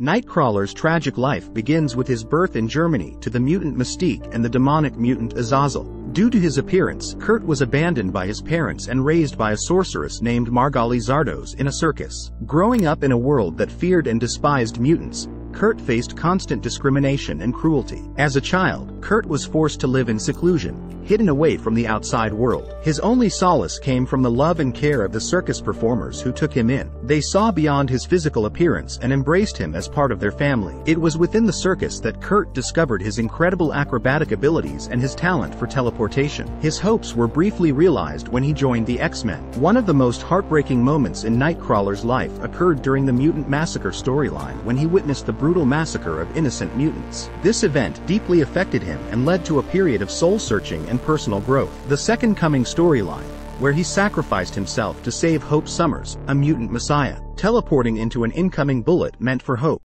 Nightcrawler's tragic life begins with his birth in Germany to the mutant Mystique and the demonic mutant Azazel. Due to his appearance, Kurt was abandoned by his parents and raised by a sorceress named Margali Zardos in a circus. Growing up in a world that feared and despised mutants, Kurt faced constant discrimination and cruelty. As a child, Kurt was forced to live in seclusion, hidden away from the outside world. His only solace came from the love and care of the circus performers who took him in. They saw beyond his physical appearance and embraced him as part of their family. It was within the circus that Kurt discovered his incredible acrobatic abilities and his talent for teleportation. His hopes were briefly realized when he joined the X-Men. One of the most heartbreaking moments in Nightcrawler's life occurred during the Mutant Massacre storyline when he witnessed the brutal massacre of innocent mutants. This event deeply affected him and led to a period of soul-searching and personal growth. The Second Coming storyline, where he sacrificed himself to save Hope Summers, a mutant messiah, teleporting into an incoming bullet meant for Hope.